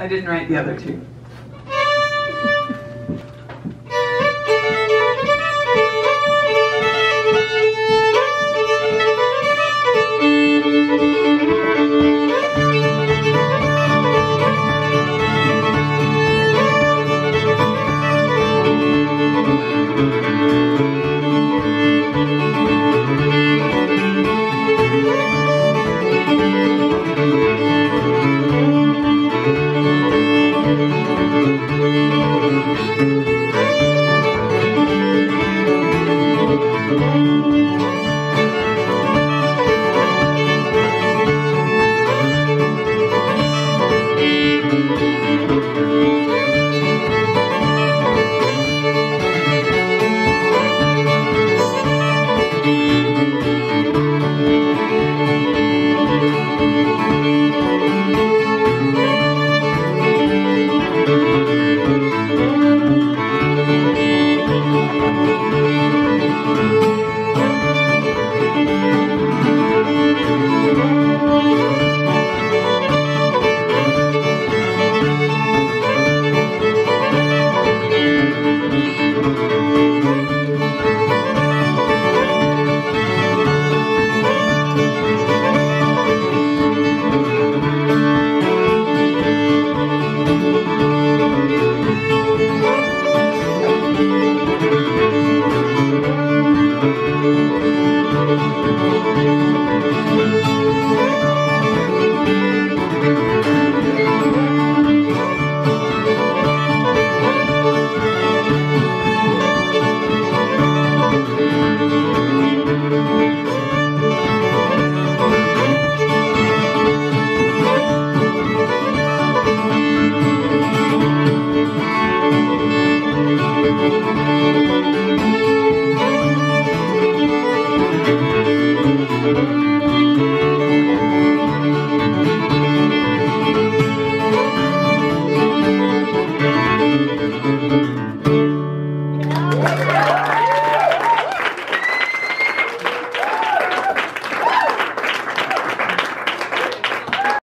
I didn't write the other two.